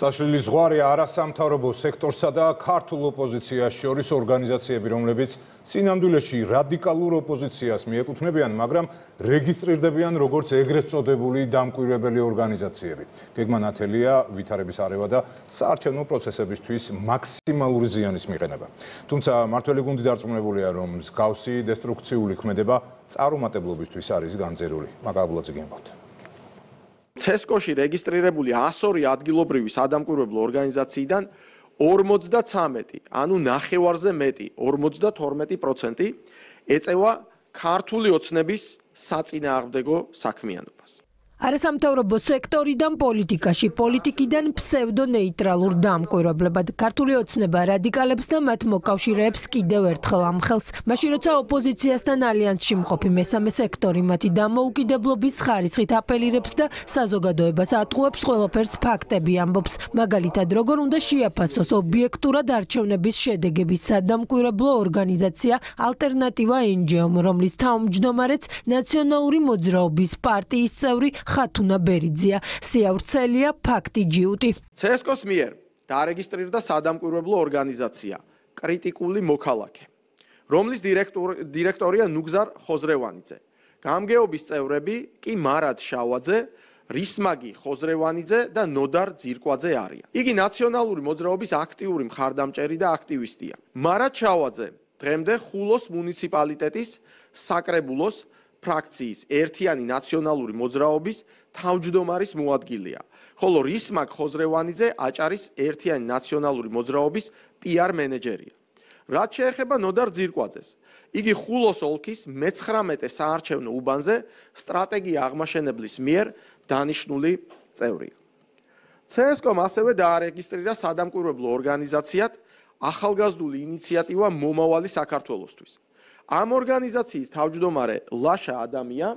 წაშლილი ზღვარი არასამთავრობო სექტორსა და ქართულ ოპოზიციას შორის ორგანიზაციები, რომლებიც სინამდვილეში რადიკალურ ოპოზიციას მიეკუთვნებიან, მაგრამ რეგისტრირდებიან როგორც ეგრეთ წოდებული დამკვირვებელი ორგანიზაციები. გეგმა ნათელია ვითარების არევა და საარჩევნო პროცესებისთვის მაქსიმალური ზიანის მიღება. თუმცა მართველი გუნდი დარწმუნებულია, რომ მსგავსი დესტრუქციული ქმედება წარუმატებლობისთვის არის განზერული. მაგაბულაძე გემბოთ. ცესკოში რეგისტრირებული 102 ადგილობრივი სადამკვირვებლო ორგანიზაციიდან 53, ანუ ნახევარზე მეტი, 52% ეწევა ქართული ოცნების საწინააღმდეგო საქმიანობას. არასამთავრობო სექტორიდან პოლიტიკაში, პოლიტიკიდან ფსევდონეიტრალურ დამკვირვებლებად ქართული ოცნება რადიკალებს და მათ მოკავშირეებს კიდევ ერთხელ ამხელს. მაშინ როცა ოპოზიციასთან ალიანსში მყოფი მესამე სექტორი მათი დამოუკიდებლობის ხარისხით აპელირებს და საზოგადოებას ატყუებს ყველაფერს ფაქტები ამბობს. მაგალითად, როგორ უნდა შეაფასოს ობიექტურად არჩევნების შედეგების სადამკვირვებლო ორგანიზაცია ალტერნატივა NGO, რომლის თავმჯდომარეც ნაციონალური მოძრაობის პარტიის წევრი ხათუნა ბერიძია. სიავრცელია ფაქტი ჯიუტი. ცესკოს მიერ დარეგისტრირდა სადამკვირვებლო ორგანიზაცია კრიტიკული მოქალაქე რომლის დირექტორია ნუგზარ ხოზრევანიძე. გამგეობის წევრები კი მარად შავაძე რისმაგი ხოზრევანიძე და ნოდარ ძირკვაძე არიან. იგი ნაციონალური მოძრაობის აქტიური მხარდამჭერი და აქტივისტია. მარად შავაძე დღემდე ხულოს მუნიციპალიტეტის საკრებულოს ფრაქციის ერთიანი ნაციონალური მოძრაობის თავმჯდომარის მოადგილეა. ხოლო რისმაკ ხოზრევანიძე აჭარის ერთიანი ნაციონალური მოძრაობის PR მენეჯერია. რაც შეეხება ნოდარ ძირკვაძეს, იგი ხულოს ოლქის მე-19 საარჩევნო უბანზე სტრატეგია აღმაშენებლის მიერ დანიშნული წევრია. CSKOM ასევე დაარეგისტრირა სადამკვირვებლო ორგანიზაციად ახალგაზრდული ინიციატივა მომავალი საქართველოსთვის. ამ ორგანიზაციის თავმჯდომარე ლაშა ადამია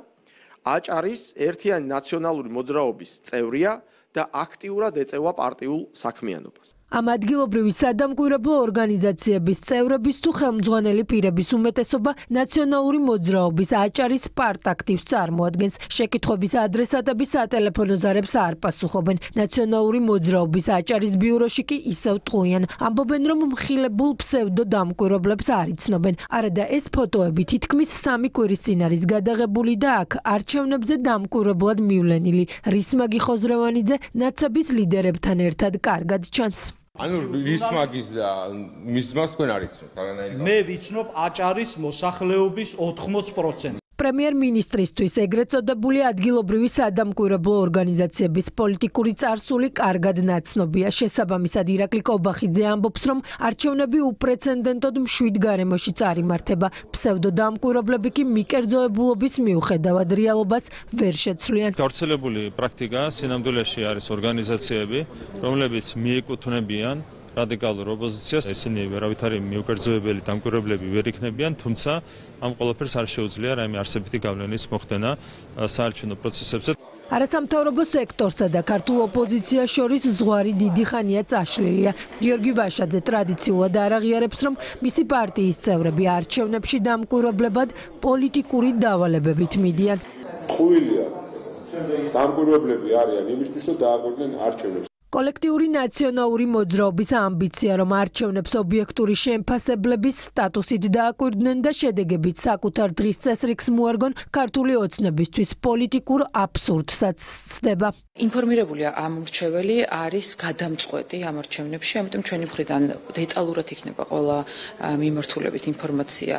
აჭარის ერთიანი ნაციონალური მოძრაობის წევრია და აქტიურად ეწევა პარტიულ საქმიანობას. ამ ადგილობრივი სადამკვირვებლო ორგანიზაციების წევრების თუ ხელმძღვანელი პირების უმეტესობა ნაციონალური მოძრაობის აჭარის პარტაქტივს წარმოადგენს. შეკითხვების ადრესატები სატელეფონო ზარებს არ პასუხობენ. ნაციონალური მოძრაობის აჭარის ბიუროში კი ისევ ტყუიან. ამბობენ, რომ მხილებულ ფსევდო დამკვირვებლებს არ იცნობენ. არადა ეს ფოტოები თითქმის სამი კვირის წინ არის გადაღებული და აქ არჩევნებზე დამკვირვებლად მივლენილი რისმაგი ხოზრევანიძე ნაცაბის ლიდერებთან ერთად კარგად ჩანს. ანუ რის მაგის და მის ძმას თქვენ არ იცნობთ არანაირი მე ვიცნობ აჭარის მოსახლეობის 80% პრემიერ-მინისტრისთვის ეგრეთ წოდებული ადგილობრივი სადამკვირვებლო ორგანიზაციების პოლიტიკური წარსული კარგად ნაცნობია. შესაბამისად, ირაკლი კობახიძე ამბობს, რომ არჩევნები უპრეცედენტოდ მშვიდ გარემოში წარიმართება. ფსევდოდამკვირვებლები კი მიკერძოებულობის მიუხედავად რეალობას ვერ შეცვლიან. გავრცელებული პრაქტიკა სინამდვილეში არის ორგანიზაციები, რომლებიც მიეკუთვნებიან რადიკალურ ოპოზიციას ისინი ვერავითარი მიუკერძოებელი დამკვირვებლები ვერ იქნებიან, თუმცა ამ ყველაფერს არ შეუძლია რაიმე არსებითი გავლენის მოხდენა საარჩევნო პროცესებზე. არასამთავრობო სექტორსა და ქართულ ოპოზიციას შორის ზღვარი დიდი ხანია წაშლილია. გიორგი ვაშაძე ტრადიციულად არაღიარებს, რომ მისი პარტიის წევრები არჩევნებში დამკვირვებლებად პოლიტიკური დავალებებით მიდიან. ხუილია. დამკვირვებლები არიან იმისთვის, რომ დააკვირდნენ არჩევნებს. კოლექტიური ნაციონალური მოძრაობის ამბიცია, რომ არჩევნებს ობიექტური შემფასებლების სტატუსით დააკვირდნენ და შედეგებით საკუთარ დღის წესრიგს მოარგონ ქართული ოცნებისთვის პოლიტიკურ აბსურდსაც ცდება. ინფორმირებული ამრჩეველი არის გადამწყვეტი ამ არჩევნებში, ამიტომ ჩვენი მხრიდან დეტალურად იქნება ყველა მიმართულებით ინფორმაცია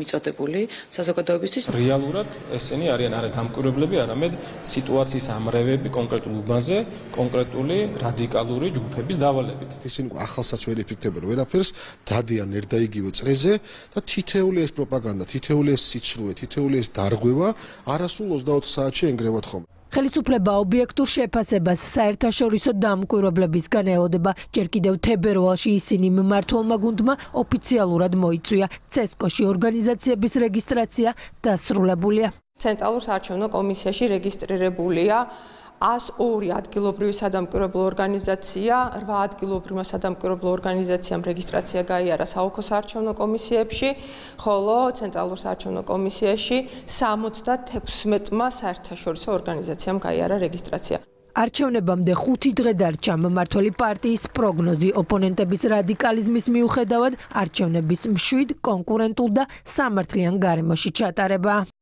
მიწოდებული საზოგადოებისთვის. რეალურად ესენი არიან არა დამკვირვებლები, არამედ სიტუაციის ამრევები კონკრეტულ უბანზე, კონკრეტული რადიკალური ჯგუფების დავალებით. ისინი ახალსაც ვერ ეფექტებენ ვერაფერს, დადიან ერთდაიგივე წრეზე და თითეული ეს პროპაგანდა, თითეული ეს სიცრუე, თითეული ეს დარღვევა არასულ 24 საათში ენგრევათ ხომ. ხელისუფლება ობიექტურ შეფასებას საერთაშორისო დამკვირვებლებისგან ელოდება. ჯერ კიდევ თებერვალში ისინი მმართველმა გუნდმა ოფიციალურად მოიწვია. ცესკოში ორგანიზაციების რეგისტრაცია დასრულებულია. ცენტრალურ საარჩევნო კომისიაში რეგისტრირებულია 102 ადგილობრივი სადამკვირვებლო ორგანიზაცია, 8 ადგილობრივმა სადამკვირვებლო ორგანიზაციამ რეგისტრაცია გაიარა საოლქო საარჩევნო კომისიებში, ხოლო ცენტრალურ საარჩევნო კომისიაში 76-მა საერთაშორისო ორგანიზაციამ გაიარა რეგისტრაცია. არჩევნებამდე 5 დღე დარჩა მმართველი პარტიის პროგნოზი ოპონენტების რადიკალიზმის მიუხედავად არჩევნების მშვიდ კონკურენტულ და სამართლიან გარემოში ჩატარება.